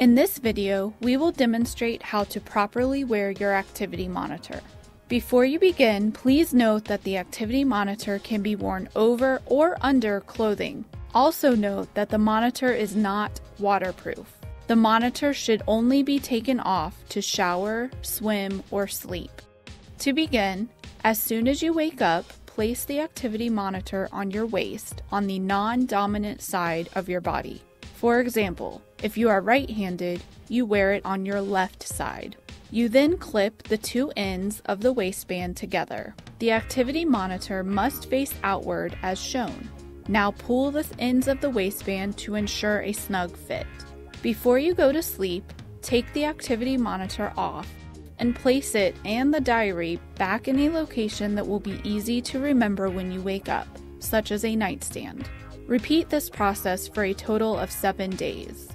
In this video, we will demonstrate how to properly wear your activity monitor. Before you begin, please note that the activity monitor can be worn over or under clothing. Also note that the monitor is not waterproof. The monitor should only be taken off to shower, swim, or sleep. To begin, as soon as you wake up, place the activity monitor on your waist on the non dominant side of your body. For example, if you are right handed, you wear it on your left side. You then clip the two ends of the waistband together. The activity monitor must face outward as shown. Now pull the ends of the waistband to ensure a snug fit. Before you go to sleep, take the activity monitor off and place it and the diary back in a location that will be easy to remember when you wake up, such as a nightstand. Repeat this process for a total of seven days.